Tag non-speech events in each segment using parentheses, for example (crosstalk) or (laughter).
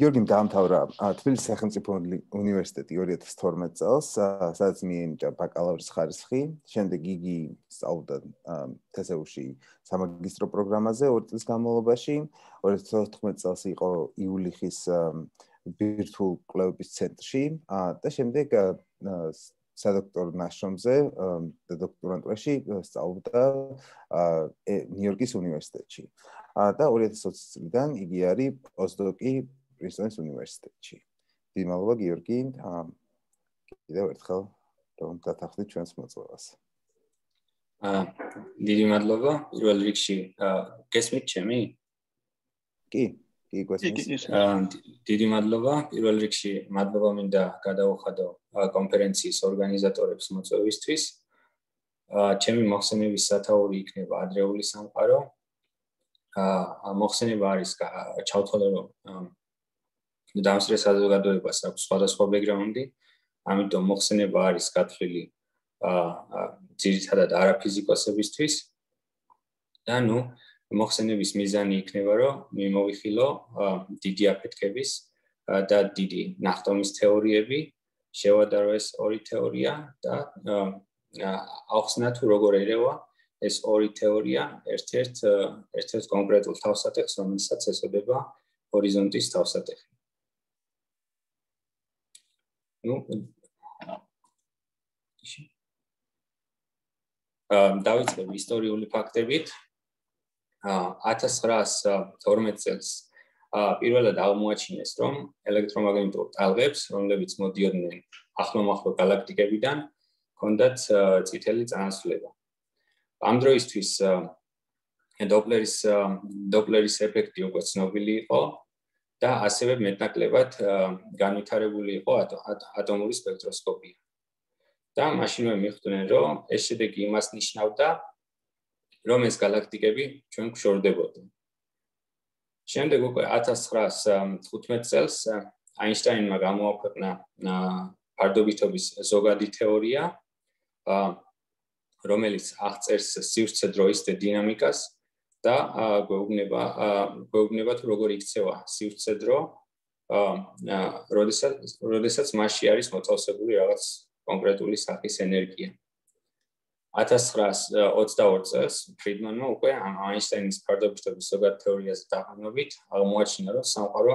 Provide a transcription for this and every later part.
გიორგიმ დაამთავრა თბილისის სახელმწიფო უნივერსიტეტი 2012 წელს, სადაც მიენიჭა ბაკალავრის ხარისხი. შემდეგ იგი სწავლობდა თესეუში სამაგისტრო პროგრამაზე 2 წლის განმავლობაში. 2014 წელს იყო იულიხის ვირტუალ კვლევების ცენტრში და შემდეგ სადოქტორო ნაშრომზე და დოქტორანტურაში სწავლობდა ნიუ-იორკის უნივერსიტეტში. და 2020 წლიდან იგი არის პოსტდოკი პრინსტონის უნივერსიტეტში. დიდი მადლობა გიორგი. კიდევ ერთხელ რომ დათანხმდით ჩვენს მოწვევას. აა დიდი მადლობა. პირველ რიგში გესმით ჩემი? კი, კი გესმით. აა დიდი მადლობა. პირველ რიგში მადლობა მინდა გადაუხადო კონფერენციის ორგანიზატორებს მოწვევისთვის. აა ჩემი მოხსენების სათაური იქნება ადრეული სამყარო. აა მოხსენება არის ჩავთვალე რომ დამსწრე საზოგადოებას აქვს სხვადასხვა ბექგრაუნდი, ამიტომ მოხსენება არის გათვლილი აა ძირითადად არაფიზიკოსებისთვის. და ნუ მოხსენების მიზანი იქნება, რომ მიმოვიხილო დიდი აფეთქების და დიდი ნახტომის თეორიები, შევადარო ეს ორი თეორია და ახსნა თუ როგორ ერევა ეს ორი თეორია ერთ-ერთ ერთ-ერთ კონკრეტულ თავსატეხს, რომელსაც ეწოდება ჰორიზონტის თავსატეხი. Ну ამ დავიწყებ ისტორიული ფაქტებით. ა 1912 წელს პირველად აღმოაჩინეს, რომ ელექტრომაგნიტურ ტალღებს, რომლებიც მოდიოდნენ ახლომახლო galaktikებიდან, ჰქონდათ წითელი წანაცვლება. ამ დროისთვის დოპლერის დოპლერის ეფექტი უკვე ცნობილი იყო და ასევე მეტნაკლებად განვითარებული იყო ატომური სპექტროსკოპია. და მაშინვე მიხვდნენ, რომ ეს შედეგი იმას ნიშნავდა, რომ ეს galaktikები ჩვენ გვშორდებოდნენ. შემდეგ უკვე 1915 წელს აინშტაინმა გამოაქვეყნა ფარდობითობის ზოგადი თეორია, რომელიც აღწერს სივრცე დროის დინამიკას და გვეუბნება გვეუბნება თუ როგორ იქცევა სივრცე დრო აა როდესაც როდესაც მასში არის მოწესებული რაღაც კონკრეტული სახის ენერგია. 1922 წელს ფრიდმანმა უკვე აინშტაინის ფარდობითობის ზოგად თეორიაზე დაყრდნობით აღმოაჩინა რომ სამყარო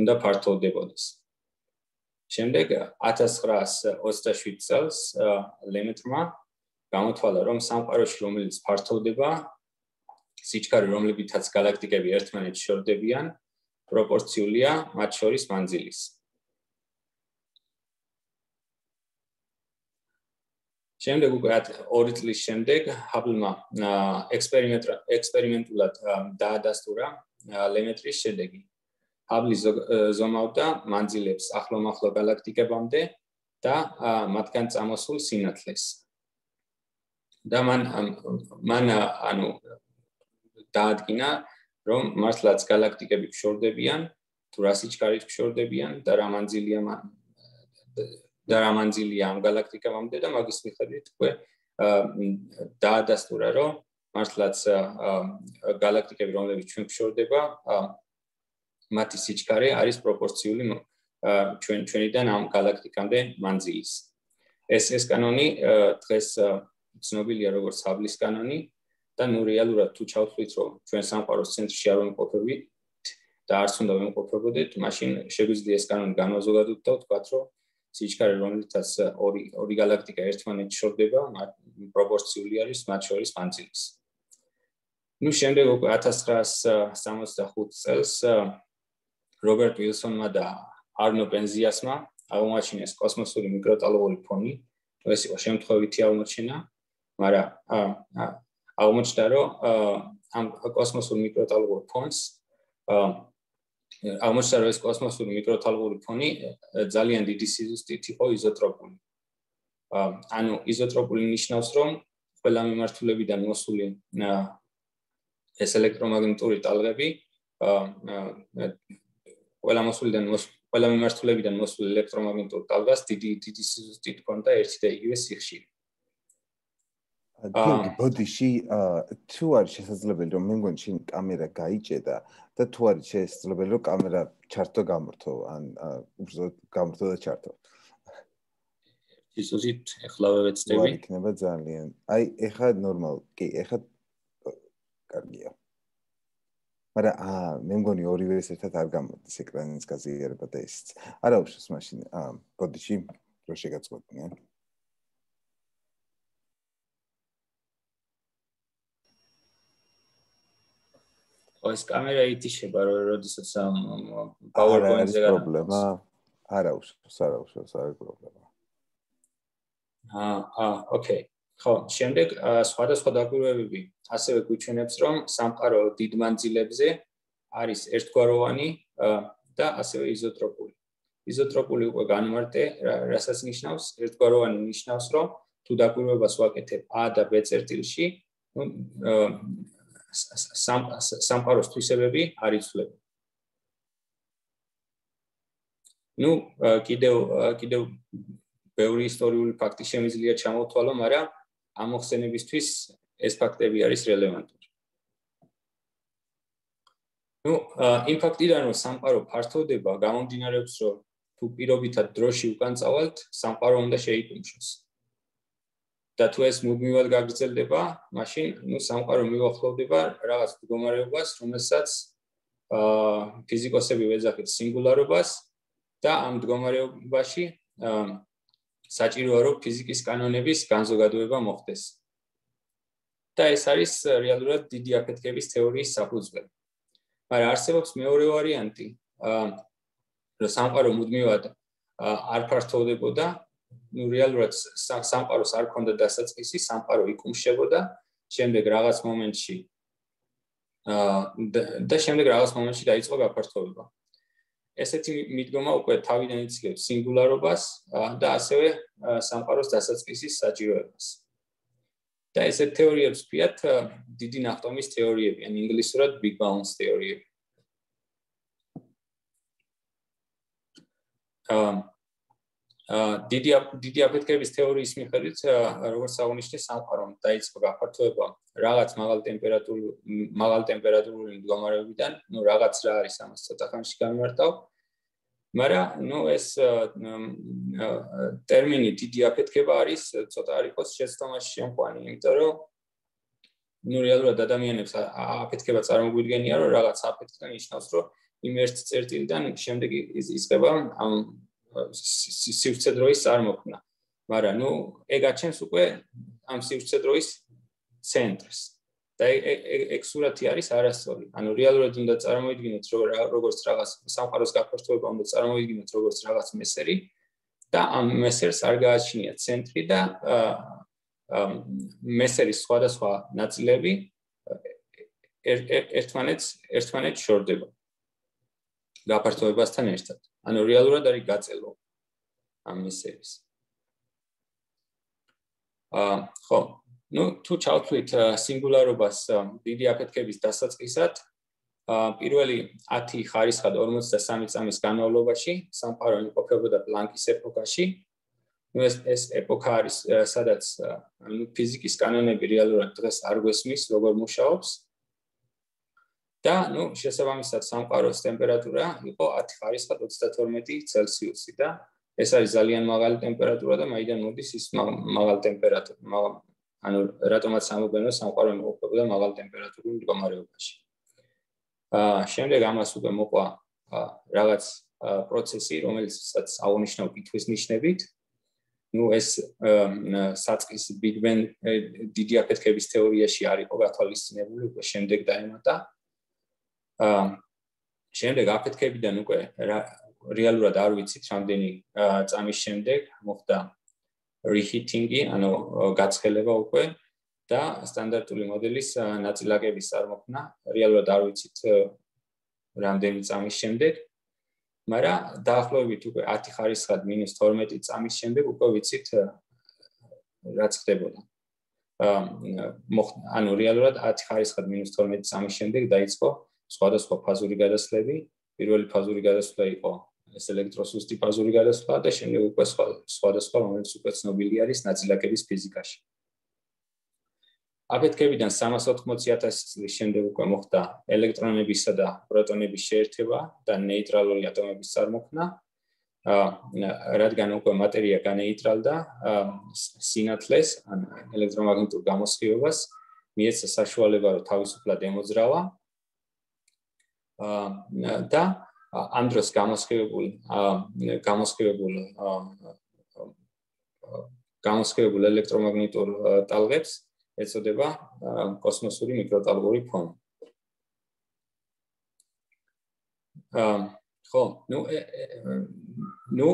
უნდა ფართოვდებოდეს. შემდეგ 1927 წელს ლემეტრმა გამოთვალა რომ სამყაროში რომელიც ფართოვდება სიჩქარე, რომლებითაც galaktikები ერთმანეთს შორდებიან, პროპორციულია მათ შორის მანძილის. შემდეგ უკვე 2 წლის შემდეგ ჰაბლმა ექსპერიმენტ ექსპერიმენტულად დაადასტურა ლემეტრის შედეგი. ჰაბლი ზომავდა მანძილებს ახლომახლო galaktikებამდე და მათგან წამოსულ სინათლეს. და მან მან ანუ დაადგინა, რომ მართლაც galaktikები ფშორდებიან, თუ რა სიჩქარით ფშორდებიან და რა მანძილია და რა მანძილია ამ galaktikებამდე და მაგის მიხედვით უკვე დაადასტურა, რომ მართლაც galaktikები, რომლებიც ჩვენ ფშორდება, მათი სიჩქარე არის პროპორციული ჩვენ ჩვენიდან ამ galaktikამდე მანძილის. ეს ეს კანონი დღეს ცნობილია როგორც საბლის კანონი და ნუ რეალურად თუ ჩავთვლით რომ ჩვენ სამყაროს ცენტრში არ ვიმყოფებით და არც უნდა ვიმყოფებოდეთ, მაშინ შეგვიძლია ეს კანონი განვაზოგადოთ და ვთქვათ რომ სიჩქარე რომელიცაც ორი ორი galaktika ერთმანეთს შორდება, პროპორციული არის მათ შორის მანძილის. ნუ შემდეგ უკვე 1965 წელს რობერტ უილსონმა და არნო პენზიასმა აღმოაჩინეს კოსმოსური მიკროტალღური ფონი. ეს იყო შემთხვევითი აღმოჩენა, მაგრამ აღმოჩნდა რომ ამ კოსმოსურ მიკროტალღურ ფონს აღმოჩნდა რომ ეს კოსმოსური მიკროტალღური ფონი ძალიან დიდი სიზუსტით იყო იზოტროპული. ანუ იზოტროპული ნიშნავს რომ ყველა მიმართულებიდან მოსული ეს ელექტრომაგნიტური ტალღები ყველა მოსულიდან ყველა მიმართულებიდან მოსული ელექტრომაგნიტურ ტალღას დიდი დიდი სიზუსტით ჰქონდა ერთი და იგივე სიხშირე. გიორგი ბოდიში თუ არის შესაძლებელი რომ მე მგონი შენ კამერა გაიჭედა და თუ არის შესაძლებელი რომ კამერა ჩართო გამრთო ან უბრალოდ გამრთო და ჩართო ისოზით ეხლავე ვეცდები იქნება ძალიან. აი ეხა ნორმალ კი ეხა კარგია. მაგრამ აა მე მგონი ორივე ერთად არ გამოდის ეკრანის გაზიარება და ისიც არა უშოს მაშინ აა ბოდიში რო შეგაწყვეტნიან ეს კამერა ითიშება როდესაც PowerPoint-ზე გადა პრობლემა. არა უშავს არა უშავს არა პრობლემა. აა აა ოკეი. ხო შემდეგ სხვადასხვა დაკვირვებები ასევე გვიჩვენებს რომ სამყარო დიდ მანძილებზე არის ერთგვაროვანი და ასევე იზოტროპული. იზოტროპული უკვე განმარტე რასაც ნიშნავს ერთგვაროვანი ნიშნავს რომ თუ დაკვირვებას ვაკეთებ A და B წერტილში ნუ სამყაროს თვისებები არ იცვლება. ნუ კიდევ კიდევ ბევრი ისტორიული ფაქტი შემიძლია ჩამოთვალო, მაგრამ ამ მოხსენებისთვის ეს ფაქტები არის რელევანტური. ნუ იმ ფაქტიდან რომ სამყარო ფართოვდება, გამომდინარეობს რომ თუ პირობითად დროში უკან წავალთ, სამყარო უნდა შეიკუმშოს. და თუ ეს მუდმივად გაგრძელდება, მაშინ ნუ სამყარო მივახლოვდება რაღაც მდგომარეობას, რომელსაც აა ფიზიკოსები ვეძახით სინგულარობას და ამ მდგომარეობაში აა საჭიროა რომ ფიზიკის კანონების განზოგადოება მოხდეს. და ეს არის რეალურად დიდი აფეთქების თეორიის საფუძველი. მაგრამ არსებობს მეორე ვარიანტი, აა რომ სამყარო მუდმივად არ ფართოვდებოდა ну რეალურად სამყაროს არ ქონდა დასაწყისი, სამყარო იკუმშებოდა, შემდეგ რაღაც მომენტში აა და შემდეგ რაღაც მომენტში დაიწყო გაფართოვება. ესეთი მიდგომა უკვე თავიდან იცლებს სინგულარობას და ასევე სამყაროს დასაწყისის საჭიროებას. და ესეთ თეორიებს ვთქვათ დიდი ნახტომის თეორიები, ან ინგლისურად big bounce თეორიები. აა დიდი დიდი აფეთქების თეორიის მიხედვით როგორც აღნიშნე სამყარომ დაიწყო გაფართოება რაღაც მაღალ ტემპერატურული მაღალ ტემპერატურული მდგომარეობიდან, ну რაღაც რა არის ამას ცოტა ხანში გამიმარტავ. მაგრამ ну ეს ტერმინი დიდი აფეთქება არის ცოტა არ იყოს შეცდომაში შემყვანი, იმიტომ რომ ну რეალურად ადამიანებს აფეთქება წარმოგვიდგენია რომ რაღაც აფეთქება ნიშნავს რომ იმ ერთ წერტილიდან შემდეგ იწყება ამ სივრცე დროის წარმოქმნა. მაგრამ ნუ ეგ აჩენს უკვე ამ სივრცე დროის ცენტრს. და ეგ სურათი არის არასწორი. ანუ რეალურად უნდა წარმოიდგინოთ როგორც რაღაც სამყაროს გაფართოება უნდა წარმოიდგინოთ როგორც რაღაც მესერი და ამ მესერს არ გააჩნია ცენტრი და მესერის სხვადასხვა ნაწილები ერთმანეთს ერთმანეთს შორდება. გაფართოებასთან ერთად. ანუ რეალურად არის გაწელო ამ მისების. აა ხო, ну, თუ ჩავთვლით სინგულარობას დიდი აფეთქების დასაწყისად, აა პირველი 10 ხარისხად 53 წამის განმავლობაში სამყარო იმყოფებოდა პლანკის ეპოქაში. ну ეს ეს ეპოქა არის სადაც ну ფიზიკის კანონები რეალურად დღეს არ გვესმის როგორ მუშაობს და ნუ შესაბამისად სამყაროს ტემპერატურა იყო 10 ხარისხად 32 ცელსიუსი და ეს არის ძალიან მაღალი ტემპერატურა და მაიდან მოდის ის მაღალ ტემპერატურა ანუ რატომაც ამობენ რომ სამყარო მოყვება მაღალ ტემპერატურულ მდგომარეობაში. აა შემდეგ ამას უკვე მოყვა რაღაც პროცესი რომელიცაც აღნიშნავ კითხვის ნიშნებით. ну ეს საწყის big bang დიდი აფეთქების თეორიაში არის ყო გათვალისწინებული უკვე შემდეგ დაემატა. აა შემდეგ აფეთქებიდან უკვე რეალურად არ ვიცით რამდენი წამის შემდეგ მოხდა reheating-ი, ანუ გაცხელება უკვე და სტანდარტული მოდელის ნაწილაკების წარმოქმნა რეალურად არ ვიცით რამდენი წამის შემდეგ. მაგრამ დაახლოებით უკვე 10 ხარისხად -12 წამის შემდეგ უკვე ვიცით რაც ხდებოდა. ანუ რეალურად 10 ხარისხად -12 წამის შემდეგ დაიწყო სხვადასხვა ფაზური გადასვლები. პირველი ფაზური გადასვლა იყო ეს ელექტროსუსტი ფაზური გადასვლა და შემდეგ უკვე სხვა სხვადასხვა რომელიც უკვე ცნობილი არის ნაწილაკების ფიზიკაში. აფეთქებიდან 380000 წლის შემდეგ უკვე მოხდა ელექტრონებისა და პროტონების შეერთება და ნეიტრალური ატომების წარმოქმნა. აა რადგან უკვე მატერია განეიტრალდა სინათლეს ან ელექტრომაგნიტურ გამოსხივებას, მიეცა საშუალება რომ თავისუფლად ემოძრავა. და ამ დროს გამოსხივებული გამოსხივებულ გამოსხივებულ ელექტრომაგნიტურ ტალღებს ეწოდება კოსმოსური მიკროტალღური ფონი. ხო, ნუ ნუ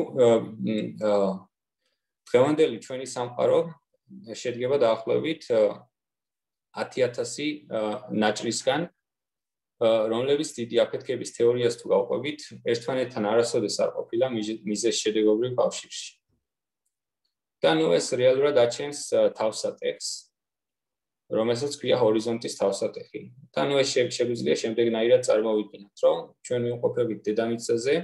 დღევანდელი ჩვენი სამყარო შედგება დაახლოებით 10000 ნაჭრისგან, რომლებიც დიდი აფეთქების თეორიას თუ გავყვებით, ერთმანეთთან არასოდეს არ ყოფილა მიზეს შედეგობრივ კავშირში. და ნუ ეს რეალურად აჩენს თავსატეხს, რომელსაც ქვია ჰორიზონტის თავსატეხი. და ნუ ეს შეგვიძლია შემდეგნაირად წარმოვიდგინოთ, რომ ჩვენ ვიმყოფებით დედამიწაზე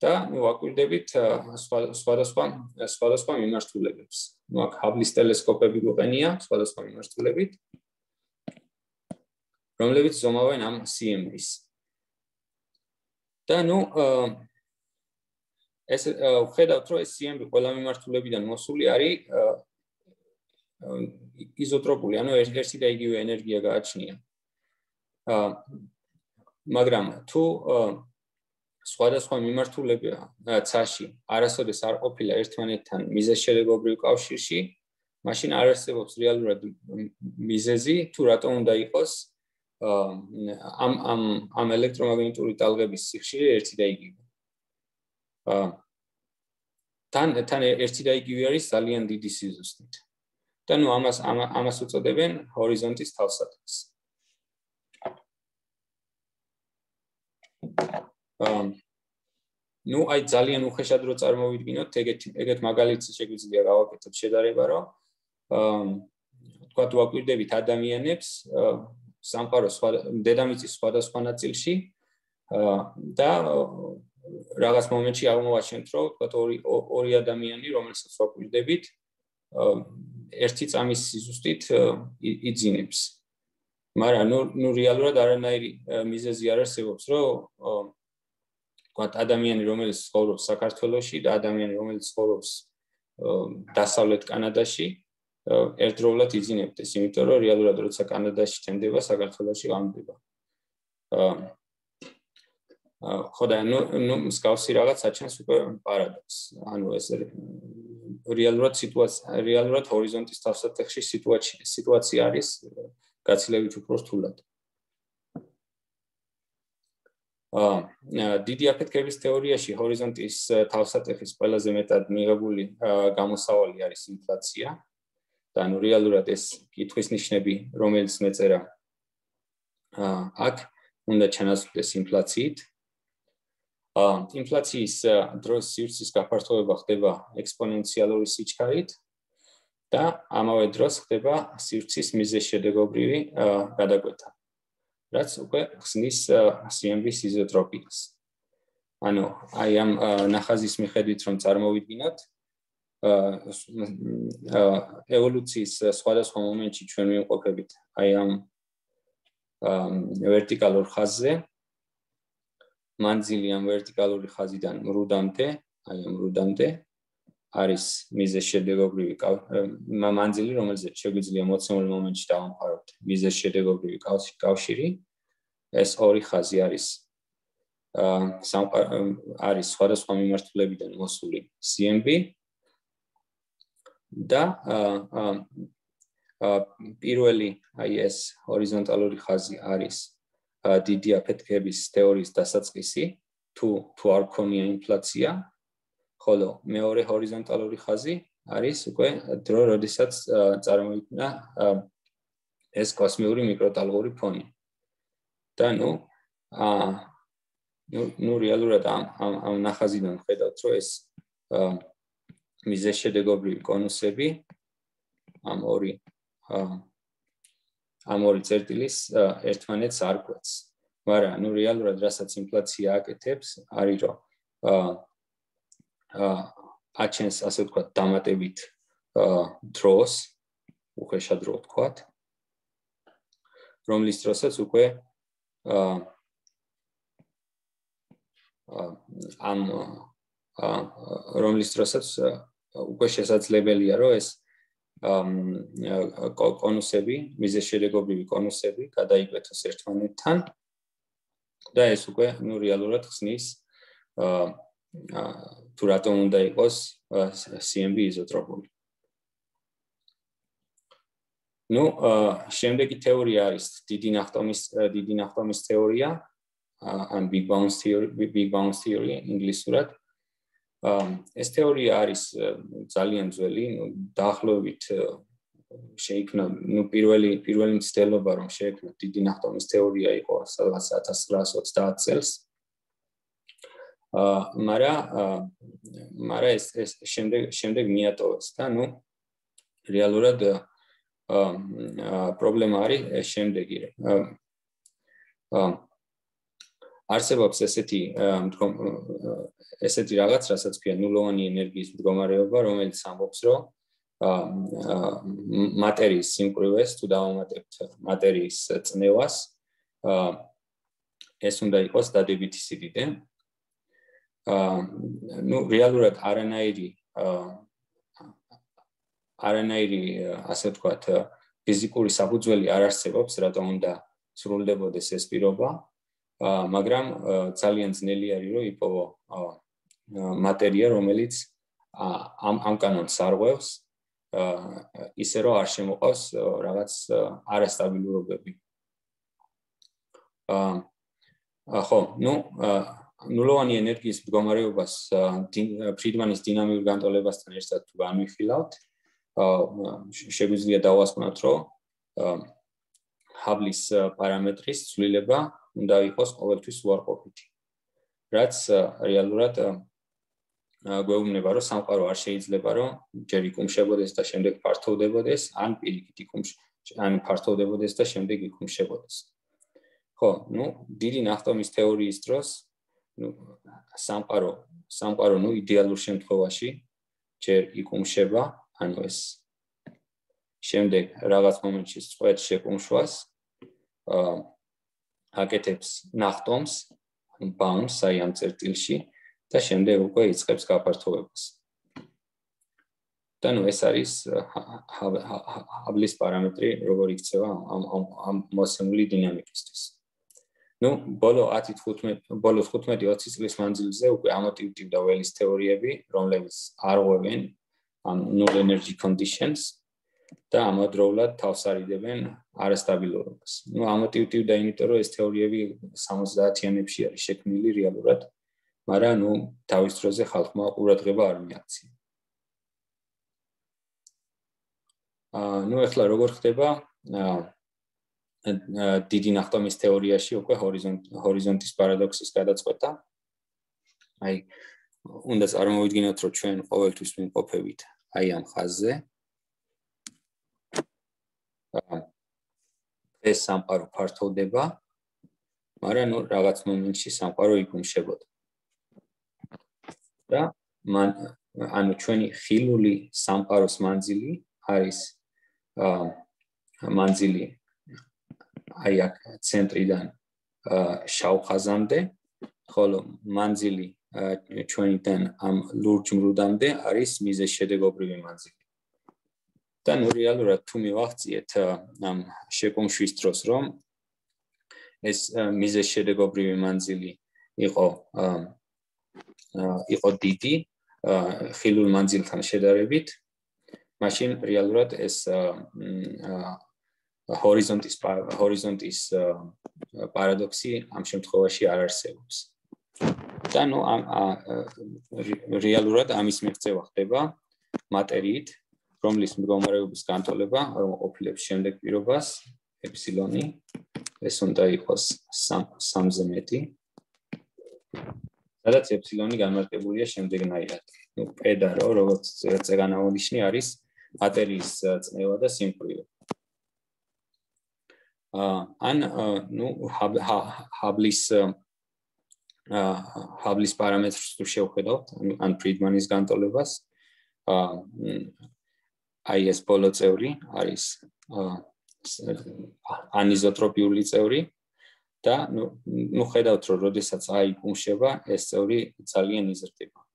და ნუ ვაკვირდებით სხვადასხვა სხვადასხვა მიმართულებებს. ნუ აქ ჰაბლის ტელესკოპები გვყენია სხვადასხვა მიმართულებით. რომლებიც ზომავენ ამ CMB-ს. და ნუ ეს ხედავთ რომ ეს CMB ყველა მიმართულებიდან მოსული არის იზოტროპული, ანუ ერთი და იგივე ენერგია გააჩნია. აა მაგრამ თუ სხვადასხვა მიმართულება ცაში არასოდეს არ ყოფილა ერთმანეთთან მიზეზშედეგობრივ კავშირში, მაშინ არ არსებობს რეალურად მიზეზი თუ რატომ უნდა იყოს ამ ამ ამ ელექტრომაგნიტური ტალღების სიხშირე ერთი და იგივე. თან თან ერთი და იგივე არის ძალიან დიდი სიზუსტით. და ნუ ამას ამას უწოდებენ ჰორიზონტის თავსატეხს. ამ ნუ აი ძალიან უხეშად რო წარმოვიდგინოთ ეგეთ ეგეთ მაგალითს შეგვიძლია გავაკეთოთ შედარება რომ ამ თქვა თუ აკვირდებით ადამიანებს სამყაროს სხვა დედამიწის სხვადასხვა ნაწილში და რაღაც მომენტში აღმოვაჩენთ რომ თქვა ორი ორი ადამიანი რომელსაც აკვირდებით ერთი წამის სიზუსტით იძინებს. მაგრამ ნუ ნუ რეალურად არანაირი მიზეზი არ არსებობს, რომ თქვა ადამიანი რომელიც ცხოვრობს საქართველოში და ადამიანი რომელიც ცხოვრობს დასავლეთ კანადაში ერთდროულად იძინებდეს, იმიტომ რომ რეალურად როცა კანადაში ჩნდება, საქართველოში გამდება. აა ხო და ნუ ნუ მსგავსი რაღაც აჩენს უკვე პარადოქს. ანუ ეს რეალურად სიტუაცია რეალურად ჰორიზონტის თავსატეხში სიტუაცია სიტუაცია არის გაცილებით უფრო რთულად. აა დიდი აფეთქების თეორიაში ჰორიზონტის თავსატეხის ყველაზე მეტად მიღებული გამოსავალი არის ინფლაცია. და ანუ რეალურად ეს კითხვის ნიშნები, რომელიც მეწერა აა აქ უნდა ჩანასწრდეს ინფლაციით. ინფლაციის დროს სივრცის გაფართოება ხდება ექსპონენციალური სიჩქარით და ამავე დროს ხდება სივრცის მიზეზშედეგობრივი გადაკვეთა. რაც უკვე ხსნის CMB-ს იზოტროპიას. ანუ აი ამ ნახაზის მიხედვით რომ წარმოვიდგინოთ აა ევოლუციის სხვადასხვა მომენტში ჩვენ ვიმყოფებით აი ამ ვერტიკალურ ხაზზე. მანძილი ამ ვერტიკალური ხაზიდან მრუდამდე, აი ამ მრუდამდე არის მიზეს შედეგობრივი მანძილი, რომელზეც შეგვიძლია მოცემული მომენტში დავამყაროთ. მიზეს შედეგობრივი კავშირი. ეს ორი ხაზი არის აა არის სხვადასხვა მიმართულებიდან მოსული CMB და აა პირველი აი ეს ჰორიზონტალური ხაზი არის დიდი აფეთქების თეორიის დასაწყისი. თუ თუ არ ქონია ინფლაცია ხოლო მეორე ჰორიზონტალური ხაზი არის უკვე დრო როდესაც წარმოიქმნა ეს კოსმიური მიკროტალღური ფონი. და ნუ ა ნუ რეალურად ამ ამ ნახაზიდან ხედავთ რომ ეს მიზეშედეგობრივი კონუსები ამ ორი ამ ორი წერტილის ერთმანეთს არ კვეთს. მაგრამ ნუ რეალურად რასაც ინფლაცია აკეთებს, არის რომ აა აა აჩენს ასე ვთქვათ დამატებით აა დროს უხეშად რო ვთქვათ რომლის დროსაც უკვე აა ამ რომლის დროსაც უკვე შესაძლებელია რომ ეს კონუსები, მიზეშერეგობრივი კონუსები გადაიკვეთოს ერთმანეთთან და ეს უკვე ნუ რეალურად ხსნის აა თუ რატომ უნდა იყოს CMB იზოტროპული. ნუ შემდეგი თეორია არის დიდი ნახტომის დიდი ნახტომის თეორია ან big bounce theory big bounce theory ინგლისურად. ეს თეორია არის ძალიან ძველი, დაახლოებით შეიქმნა, ნუ პირველი პირველი მცდელობა რომ შეიქმნა დიდი ნახტომის თეორია იყო სადღაც 1930 წელს. აა მარა მარა ეს ეს შემდეგ შემდეგ მიატოვეს და ნუ რეალურად აა პრობლემა არის შემდეგი აა არსებობს ესეთი ესეთი რაღაც, რასაც ქვია ნულოვანი ენერგიის მდგომარეობა, რომელიც ამბობს, რომ მატერიის სიმკვრივეს თუ დავამატებთ მატერიის წნევას, ეს უნდა იყოს დადებითი სიდიდე. აა ნუ რეალურად არანაირი არანაირი ასე ვთქვათ ფიზიკური საფუძველი არ არსებობს, რატომ უნდა სრულდებოდეს ეს პირობა. მაგრამ ძალიან ძნელი არის რომ იპოვო მატერია რომელიც ამ ამ კანონს არღვევს ისე რომ არ შემოყავს რაღაც არასტაბილურობები. აა ხო ნუ ნულოვანი ენერგიის მდგომარეობას ფრიდმანის დინამიურ განტოლებასთან ერთად თუ განვიხილავთ აა შეგვიძლია დავასკვნოთ რომ ჰაბლის პარამეტრის ცვლილება უნდა იყოს ყოველთვის უარყოფითი. რაც რეალურად გვეუბნება, რომ სამყარო არ შეიძლება რომ ჯერ იკუმშებოდეს და შემდეგ ფართოვდებოდეს, ან პირიქით იკუმშ ან ფართოვდებოდეს და შემდეგ იკუმშებოდეს. ხო, ну, დიდი ნახტომის თეორიის დროს, ну, სამყარო, სამყარო, ну, იდეალურ შემთხვევაში ჯერ იკუმშება, ანუ ეს შემდეგ რაღაც მომენტში წვეთ შეკუმშვას, აა აკეთებს ნახტომს, ბაუნს აი ამ წერტილში და შემდეგ უკვე იწყებს გაფართოვებას. და ნუ ეს არის ჰაბლის პარამეტრი, როგორ იქცევა ამ ამ ამ მოსემული დინამიკისთვის. ნუ ბოლო 10-15 ბოლო 15-20 წლის მანძილზე უკვე ამოტივტივ და ველის თეორიები, რომლებიც არ ღვევენ ამ null energy conditions და ამავდროულად თავს არიდებენ არასტაბილურობას. ნუ ამოტივტივ და იმიტომ რომ ეს თეორიები 70-იანებში არის შექმნილი რეალურად, მაგრამ ნუ თავის დროზე ხალხმა ყურადღება არ მიაქცია. აა ნუ ახლა როგორ ხდება აა დიდი ნახტომის თეორიაში უკვე ჰორიზონტ ჰორიზონტის პარადოქსის გადაწყვეტა. აი უნდა წარმოვიდგინოთ, რომ ჩვენ ყოველთვის ვიმყოფებით აი ამ ხაზზე, ეს სამყარო ფართოვდება, მაგრამ ნუ რაღაც მომენტში სამყარო იკუმშებოდა. და მან ანუ ჩვენი ხილული სამყაროს მანძილი არის აა მანძილი აი აქ ცენტრიდან შავხაზამდე, ხოლო მანძილი ჩვენიდან ამ ლურჯ მრუდამდე არის მიზეს შედეგობრივი მანძილი. და ნუ რეალურად თუ მივახციეთ ამ შეკუმშვის დროს რომ ეს მიზეს შედეგობრივი მანძილი იყო იყო დიდი ხილულ მანძილთან შედარებით მაშინ რეალურად ეს ჰორიზონტის ჰორიზონტის პარადოქსი ამ შემთხვევაში არ არსებობს. და ნუ ამ რეალურად ამის მიღწევა ხდება მატერიით, რომლის მდგომარეობის განტოლება რომ ყოფილებს შემდეგ პირობას ეფსილონი ეს უნდა იყოს 3-ზე მეტი. სადაც ეფსილონი განმარტებულია შემდეგნაირად. ნუ პედა რო როგორც წეგანაონიშნი არის მატერიის წნევა და სიმკვრივე. ან ნუ ჰაბლის ჰაბლის პარამეტრს თუ შევხედავთ ან ფრიდმანის განტოლებას აი ეს ბოლო წევრი არის ანიზოტროპიული წევრი და ნუ ხედავთ რომ როდესაც აი კუმშება ეს წევრი ძალიან იზრდება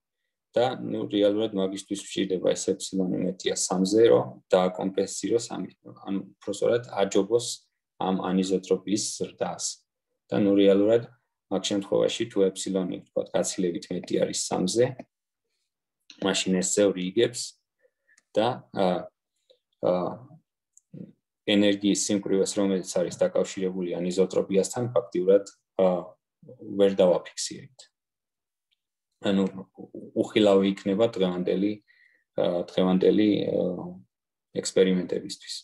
და ნუ რეალურად მაგისტვის ვშიდება ეს ეფსილონი მეტია 3-ზე რომ დააკომპენსიროს ამ ანუ პროფესორად აჯობოს ამ ანიზოტროპიის ზრდას. და ნუ რეალურად მაგ შემთხვევაში თუ ეფსილონი თქვა გაცილებით მეტი არის 3-ზე მაშინ ეს წევრი იგებს და ა ენერგიის სიმკვრივეს რომელიც არის დაკავშირებული ანიზოტროპიასთან ფაქტიურად ვერ დავაფიქსირებთ. ანუ უხილავი იქნება დღევანდელი დღევანდელი ექსპერიმენტებისთვის.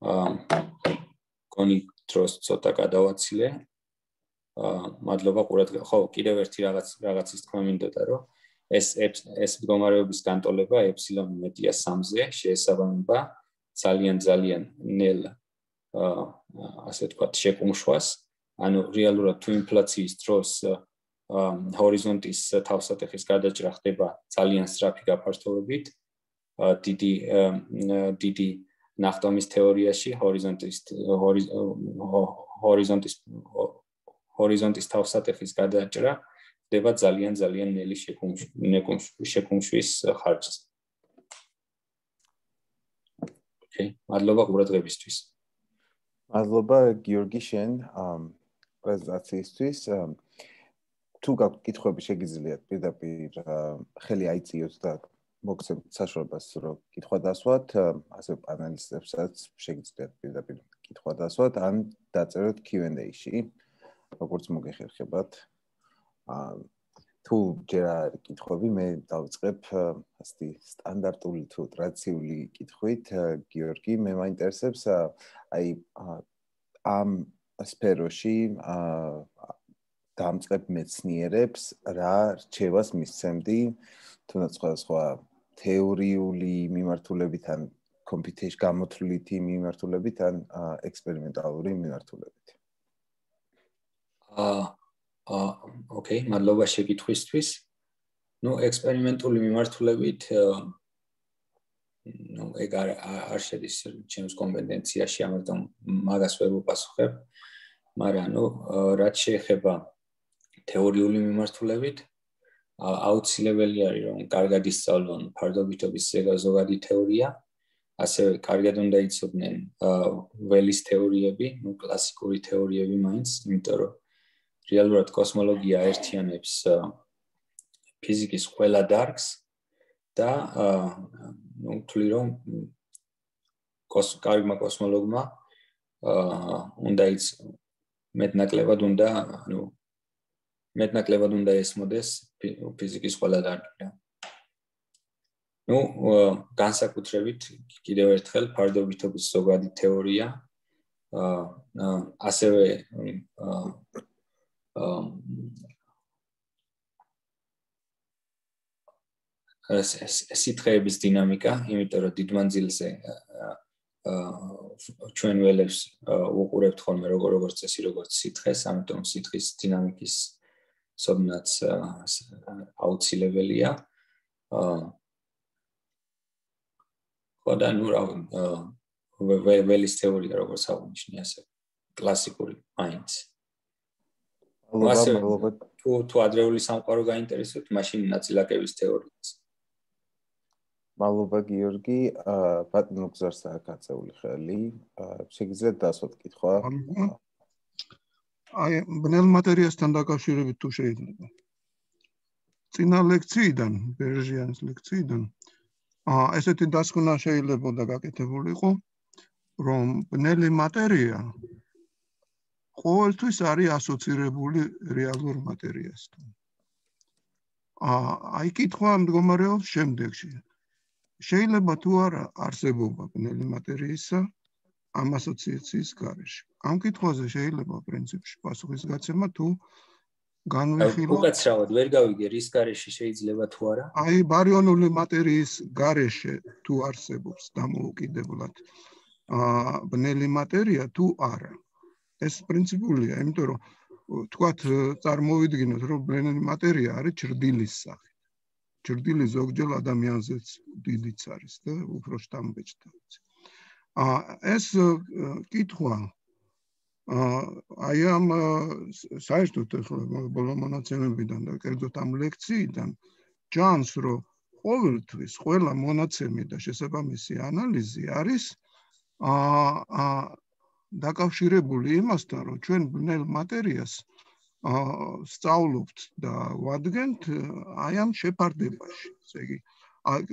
აა კონი დროს ცოტა გადავაცილე. მადლობა ყურადღება. ხო, კიდევ ერთი რაღაც რაღაცის თქვა მინდოდა, რომ ეს ეს მდგომარეობის განტოლება ეფსილონი მეტია 3-ზე შეესაბამება ძალიან ძალიან ნელ ასე ვთქვათ შეკუმშვას ანუ რეალურად თუ ინფლაციის დროს ჰორიზონტის თავსატეხის გადაჭრა ხდება ძალიან სწრაფი გაფართოვებით დიდი დიდი ნახტომის თეორიაში ჰორიზონტის ჰორიზონტის ჰორიზონტის თავსატეხის გადაჭრა ხდება ძალიან ძალიან ნელი შეკუმშვის ხარჯზე. ოკეი, მადლობა ყურადღებისთვის. მადლობა გიორგი შენ პრეზენტაციისთვის. თუ გაქვთ კითხვები შეგიძლიათ პირდაპირ ხელი აიწიოთ და მოგცემთ საშუალებას რომ კითხვა დასვათ, ასე პანელისტებსაც შეგიძლიათ პირდაპირ კითხვა დასვათ ან დაწეროთ Q&A-ში. როგორც მოგეხერხებათ. თუ ჯერ არ კითხები მე დავწყებ ასეთი სტანდარტული თუ ტრადიციული კითხვით გიორგი მე მაინტერესებს აი ამ სფეროში დამწყებ მეცნიერებს რა რჩევას მისცემდი თუნდაც სხვა სხვა თეორიული მიმართულებით ან კომპიუტერ გამოთვლითი მიმართულებით ან ექსპერიმენტალური მიმართულებით აა ოკეი, მადლობა შეკითხვისთვის. ნუ ექსპერიმენტული მიმართულებით ნუ ეგ არ არ შედის ჩემს კომპეტენციაში, ამიტომ მაგას ვერ ვუპასუხებ. მაგრამ ნუ რაც შეეხება თეორიული მიმართულებით, აუცილებელი არის რომ კარგად ისწავლონ ფარდობითობის ზოგადი თეორია. ასევე კარგად უნდა იცოდნენ ველის თეორიები, ნუ კლასიკური თეორიები მაინც, იმიტომ რომ რეალურად კოსმოლოგია ერთიანებს ფიზიკის ყველა დარგს და ნუ თვლი რომ კოს კარგმა კოსმოლოგმა უნდა ის მეტნაკლებად უნდა ანუ მეტნაკლებად უნდა ესმოდეს ფიზიკის ყველა დარგი რა ну განსაკუთრებით კიდევ ერთხელ ფარდობითობის ზოგადი თეორია აა ასევე სითხეების დინამიკა, იმიტომ რომ დიდმანძილზე ჩვენ ველებს უყურებთ ხოლმე როგორ როგორ წესი როგორც სითხეს, ამიტომ სითხის დინამიკის სოდნაც აუცილებელია. ხო და ნუ რა ველის თეორია როგორც აღნიშნე ასე კლასიკური მაინც მადლობა თუ თუ ადრეული სამყარო გაინტერესებთ მაშინ ნაწილაკების თეორიაც მადლობა გიორგი. ბატონო გზარს აკაცეული ხელი. შეგიძლიათ დასვათ კითხვა. აი ბნელ მატერიასთან დაკავშირებით თუ შეიძლება. წინა ლექციიდან ბერჟიანის ლექციიდან. აა ესეთი დასკვნა შეიძლება და გაკეთებულიყო რომ ბნელი მატერია ყოველთვის არის ასოცირებული რეალურ მატერიასთან. აა აი კითხვა მდგომარეობს შემდეგში. შეიძლება თუ არა არსებობა ბნელი მატერიისა ამ ასოციაციის გარეშე. ამ კითხვაზე შეიძლება პრინციპში პასუხის გაცემა თუ განვიხილო. უკაცრავად ვერ გავიგე რის გარეშე შეიძლება თუ არა? აი ბარიონული მატერიის გარეშე თუ არსებობს დამოუკიდებლად აა ბნელი მატერია თუ არა? ეს პრინციპულია, იმიტომ რომ თქვათ წარმოვიდგინოთ რომ ბნელი მატერია არის ჭრდილის სახით. ჭრდილი ზოგჯერ ადამიანზეც დიდიც არის და უფრო შთამბეჭდავიც. ა ეს კითხვა აი ამ საერთოდ ახლა ბოლო მონაცემებიდან და კერძოდ ამ ლექციიდან ჯანს რომ ყოველთვის ყველა მონაცემი და შესაბამისი ანალიზი არის აა დაკავშირებული იმასთან, რომ ჩვენ ბნელ მატერიას აა სწავლობთ და ვადგენთ აი ამ შეფარდებაში. ესე იგი,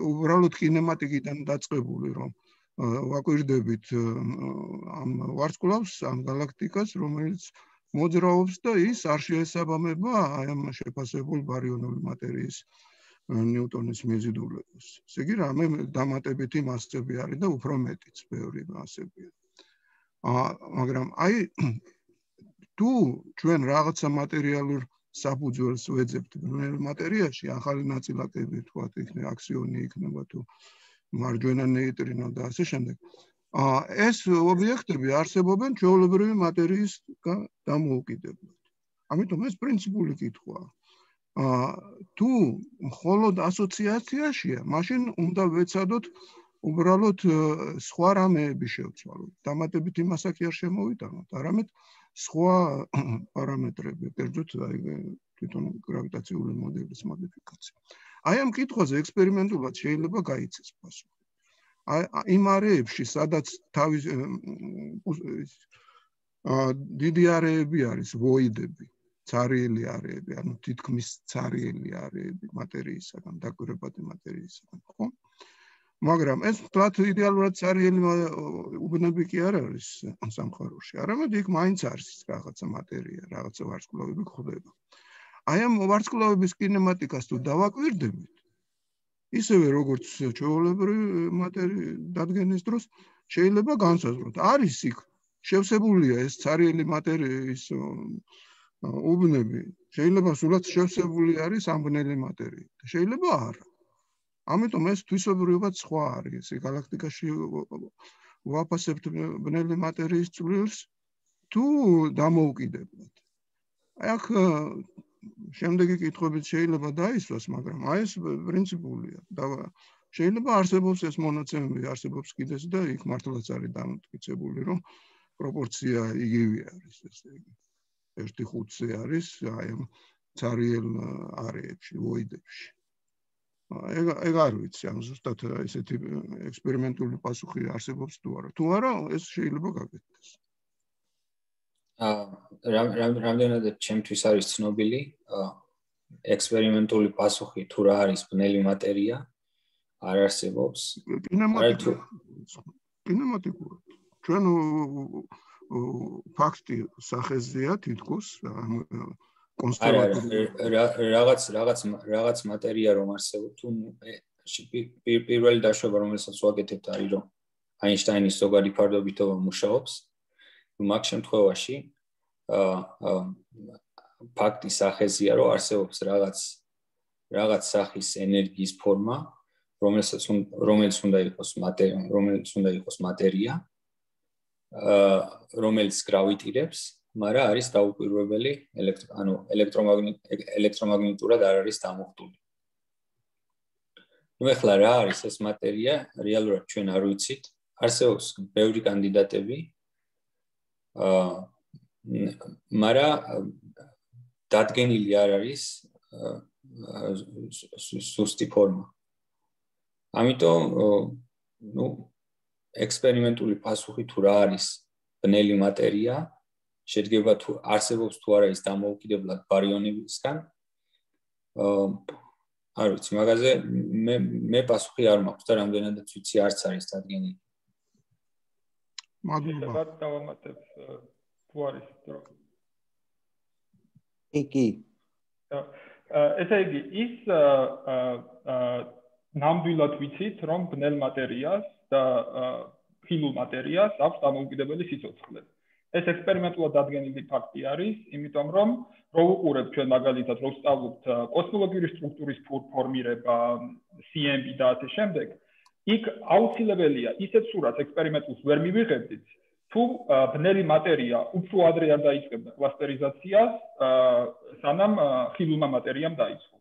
უბრალოდ კინემატიკიდან დაწყებული, რომ ვაკვირდებით ამ ვარსკვლავს, ამ galaktikas, რომელიც მოძრაობს და ის არ შეესაბამება აი ამ შეფასებულ ბარიონული მატერიის ნიუტონის მიზიდულებას. ესე იგი, რამე დამატებითი მასები არის და უფრო მეტიც ბევრი მასებია. აა, მაგრამ აი თუ ჩვენ რაღაცა მატერიალურ საფუძველს ვეძებთ ბნელ მატერიაში, ახალი ნაწილაკები, თქვა იქნება აქსიონი იქნება თუ მარჯვენა ნეიტრინო და ასე შემდეგ. აა, ეს ობიექტები არსებობენ ჩვეულებრივი მატერიის დამოუკიდებლად. ამიტომ ეს პრინციპული კითხვაა. თუ მხოლოდ ასოციაციაშია, მაშინ უნდა ვეცადოთ უბრალოდ სხვა რამეები შევცვალოთ. დამატებით იმას აქ არ შემოვიტანოთ, არამედ სხვა (coughs) პარამეტრები, კერძოდ აი თვითონ გრავიტაციული მოდელის მოდიფიკაცია. აი ამ კითხვაზე ექსპერიმენტულად შეიძლება გაიცეს პასუხი. აი იმ არეებში, სადაც თავის დიდი არეები არის ვოიდები, ცარიელი არეები, ანუ თითქმის ცარიელი არეები მატერიისაგან, დაკვირვებადი მატერიისაგან, ხო? მაგრამ ეს თლათ იდეალურად ცარიელი უბნები კი არ არის სამყაროში, არამედ იქ მაინც არის რაღაცა მატერია, რაღაცა ვარსკვლავები გვხვდება. აი ამ ვარსკვლავების კინემატიკას თუ დავაკვირდებით, ისევე როგორც ჩვეულებრივი მატერია დადგენის დროს შეიძლება განსაზღვროთ. არის იქ შევსებულია ეს ცარიელი მატერიის უბნები, შეიძლება სულაც შევსებული არის ამბნელი მატერია. შეიძლება არა. ამიტომ ეს თვისობრივად სხვა არის ეს galaktikაში ვაფასებთ ბნელი მატერიის წვლილს თუ დამოუკიდებლად აი აქ შემდეგი კითხვებით შეიძლება დაისვას მაგრამ აი ეს პრინციპულია და შეიძლება არსებობს ეს მონაცემები არსებობს კიდეც და იქ მართლაც არის დამტკიცებული რომ პროპორცია იგივე არის ესე იგი 1/5-ზე არის აი ამ цаრიელ არეებში, ვოიდებში. ეგ ეგ არ ვიცი, ამ ზუსტად ესეთი ექსპერიმენტული პასუხი არსებობს თუ არა. თუ არა, ეს შეიძლება გაკეთდეს. აა რამდენად ჩემთვის არის ცნობილი, ექსპერიმენტული პასუხი თუ რა არის ბნელი მატერია არ არსებობს. კინემატიკურ. კინემატიკურ. ჩვენ ფაქტი სახეზეა თითქოს კონსტრუქტორი რაღაც რაღაც რაღაც მატერია რომ არსებობს. თუ პირველი დაშვება რომელსაც ვაკეთებთ არის რომ აინშტაინის ზოგადი ფარდობითობა მუშაობს. მაგ შემთხვევაში აა ფაქტი სახეზია რომ არსებობს რაღაც რაღაც სახის ენერგიის ფორმა რომელსაც რომელიც უნდა იყოს მატერია რომელიც უნდა იყოს მატერია რომელიც გრავიტირებს, მაგრამ არის დაუკვირვებელი ელექტრო ანუ ელექტრომაგნიტ ელექტრომაგნიტურად არ არის დამოხტული. ნუ ეხლა რა არის ეს მატერია? რეალურად ჩვენ არ ვიცით. არსებობს ბევრი კანდიდატები. აა მაგრამ დადგენილი არ არის სუსტი ფორმა. ამიტომ ნუ ექსპერიმენტული პასუხი თუ რა არის ბნელი მატერია შედგება თუ არსებობს თუ არა ის დამოუკიდებლად ბარიონებისგან. აა არ ვიცი მაგაზე მე მე პასუხი არ მაქვს და რამდენადაც ვიცი არც არის დადგენილი. მადლობა. დავამატებ თუ არის დრო. იგი. ესე იგი ის აა ნამდვილად ვიცით რომ ბნელ მატერიას და ფილულ მატერიას აქვს დამოუკიდებელი სიცოცხლე. ეს ექსპერიმენტულად დადგენილი ფაქტი არის, იმიტომ რომ რო უყურებთ ჩვენ მაგალითად რო ვსწავლობთ კოსმოლოგიური სტრუქტურის ფორმირება, CMB და ასე შემდეგ, იქ აუცილებელია ისეთ სურათს ექსპერიმენტულს ვერ მივიღებდით, თუ ბნელი მატერია უფრო ადრე არ დაიწყებდა კლასტერიზაციას, სანამ ხილულმა matériამ დაიწყო.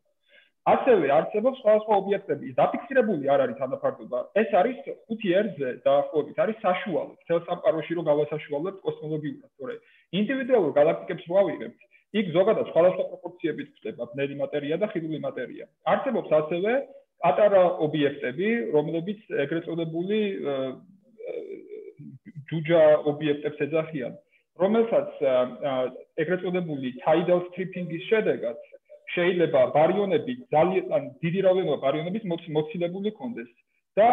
ასევე არსებობს სხვადასხვა ობიექტები. დაფიქსირებული არ არის თანაფარდობა. ეს არის 5R-ზე დაახლოებით, არის საშუალო. თელ სამყაროში რო გავასაშუალებთ კოსმოლოგიურად, თორე ინდივიდუალურ galaktikებს ვავიღებთ, იქ ზოგადად სხვადასხვა პროპორციებით ხდება ბნელი მატერია და ხილული მატერია. არსებობს ასევე პატარა ობიექტები, რომლებიც ეგრეთ წოდებული ჯუჯა ობიექტებს ეძახიან, რომელსაც ეგრეთ წოდებული tidal stripping-ის შედეგად შეიძლება ბარიონები ძალიან დიდი რაოდენობა ბარიონების მოცილებული კონდეს და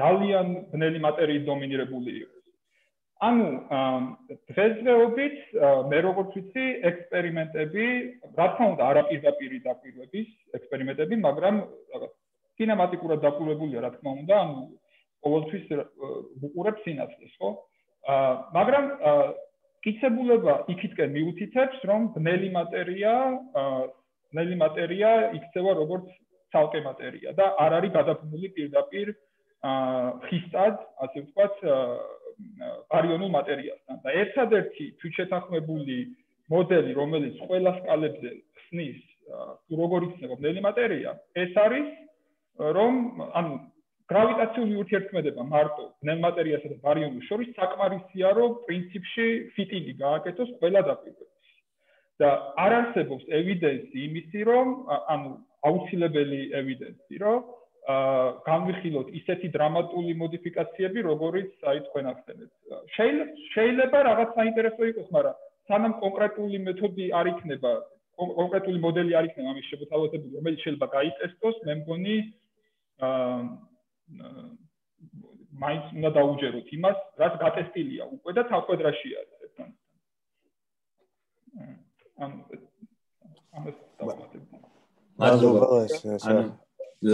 ძალიან ბნელი მატერიის დომინირებული იყოს. ანუ დღესდღეობით მე როგორც ვიცი ექსპერიმენტები, რა თქმა უნდა, არაპირდაპირი დაკვირვების ექსპერიმენტები, მაგრამ რაღაც კინემატიკურად დაკვირვებულია, რა თქმა უნდა, ანუ ყოველთვის უყურებ სინათლეს, ხო? აა მაგრამ კიცებულება იქითკენ მიუთითებს, რომ ბნელი მატერია, ბნელი მატერია იქცევა როგორც ცალკე მატერია და არ არის გადაფრული პირდაპირ ხისტად, ასე ვთქვათ, ბარიონულ მატერიასთან. და ერთადერთი თვითშეთანხმებული მოდელი, რომელიც ყველა სკალებზე ხსნის, თუ როგორ იქნება ბნელი მატერია, ეს არის რომ ანუ გრავიტაციული ურთიერთქმედება მარტო ბნელ მატერიასა და ბარიონს შორის საკმარისია, რომ პრინციპში ფიტინგი გააკეთოს ყველა დაკვირვებას. და არ არსებობს ევიდენსი იმისი, რომ ანუ აუცილებელი ევიდენსი, რომ აა განვიხილოთ ისეთი დრამატული მოდიფიკაციები, როგორიც აი თქვენ ახსენეთ. შეიძლება რაღაც საინტერესო იყოს, მაგრამ სანამ კონკრეტული მეთოდი არ იქნება, კონკრეტული მოდელი არ იქნება ამის შეფოთავაზებული, რომელიც შეიძლება გაიტესტოს, მე მგონი აა მაინც უნდა დაუჯეროთ იმას, რაც გატესტილია უკვე და თავკვედრაში არის ერთთან. ან ამას დავამატებ. მადლობა. ანუ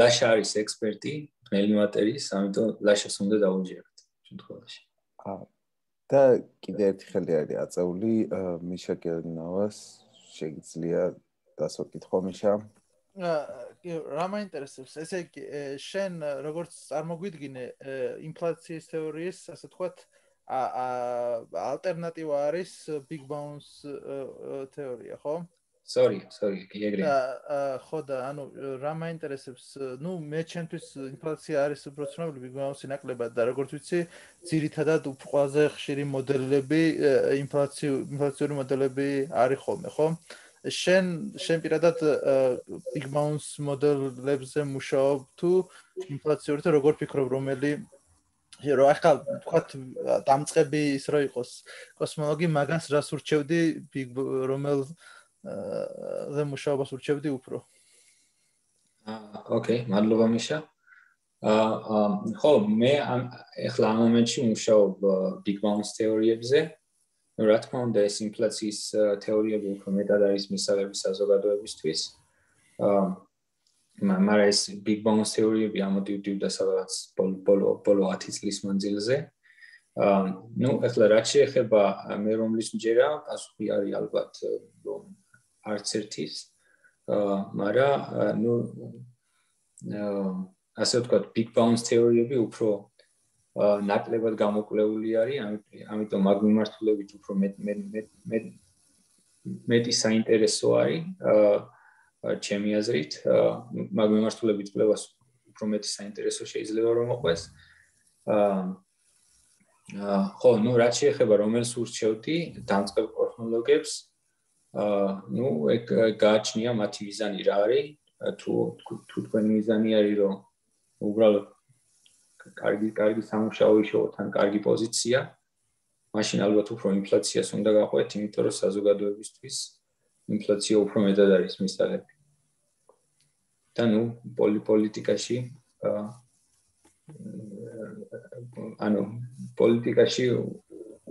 ლაშარის ექსპერტი ბნელი მატერიის, ამიტომ ლაშას უნდა დაუჯეროთ შემთხვევაში. აა და კიდე ერთი ხელი არის აწეული მიშა კელნავას შეიძლება დასო კითხვა მიშა. რა მაინტერესებს ესე იგი შენ როგორც წარმოგვიდგინე ინფლაციის თეორიის ასე თქვათ ა ალტერნატივა არის big bounce თეორია ხო? sorry, sorry, ეგრე. აა ხო და ანუ რა მაინტერესებს, ну, მე ჩემთვის ინფლაცია არის უბრალოდ big bounce ნაკლებად და როგორც ვიცი, ძირითადად ყველაზე ხშირი მოდელები ინფლაციური ინფლაციური მოდელები არის ხოლმე, ხო? შენ შენ პირადად big bounce მოდელებზე მუშაობ თუ ინფლაციური და როგორ ფიქრობ რომელი რო ახლა თქვა დამწყები ის რო იყოს. კოსმოლოგი მაგას რას ურჩევდი big რომელ ზე მუშაობას ურჩევდი უფრო? აა ოკეი მადლობა მიშა. აა ხო მე ახლა ამ მომენტში მუშაობ big bounce თეორიებზე ну რა თქმა უნდა ეს ინფლაციის თეორიები უფრო მეტად არის მისაღები საზოგადოებისთვის აა მაგრამ ეს big bounce თეორიები ამოდივდივდა სადღაც ბოლო ბოლო 10 წლის მანძილზე აა ну ახლა რა შეეხება მე რომლის მჯერა პასუხი არის ალბათ რომ არც ერთის აა მაგრამ ну აა ასე ვთქვათ big bounce თეორიები უფრო ნაკლებად გამოკვლეული არის, ამიტომ მაგ მიმართულებით უფრო მე მე მე მეტი საინტერესო არის აა ჩემი აზრით, მაგ მიმართულებით კვლევას უფრო მეტი საინტერესო შეიძლება რომ მოყვეს. აა ხო, ну, რაც შეეხება რომელს ურჩევდი დამწყებ კოსმოლოგებს, აა ну, ეგ გააჩნია მათი მიზანი რა არის? თუ თუ თქვენი მიზანი არის რომ უბრალოდ კარგი კარგი სამუშაო იშოვოთ ან კარგი პოზიცია. მაშინ ალბათ უფრო ინფლაციას უნდა გაყვეთ იმიტომ რომ საზოგადოებისთვის ინფლაცია უფრო მეტად არის მისაღები და ნუ პოლიტიკაში ანუ პოლიტიკაში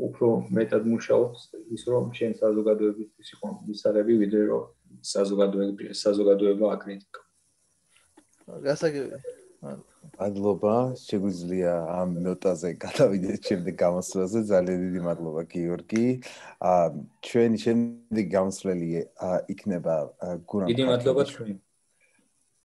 უფრო მეტად მუშაობს ის რომ შენ საზოგადოებისთვის იყო მისაღები ვიდრე რომ საზოგადოება საზოგადოება აკრიტიკა გასაგებია მადლობა, შეგვიძლია ამ ნოტაზე გადავიდეთ შემდეგ გამოსვლაზე. ძალიან დიდი მადლობა, გიორგი. აა ჩვენი შემდეგი გამოსვლელი იქნება გურამ. დიდი მადლობა ჩვენ.